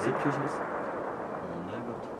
Siegfried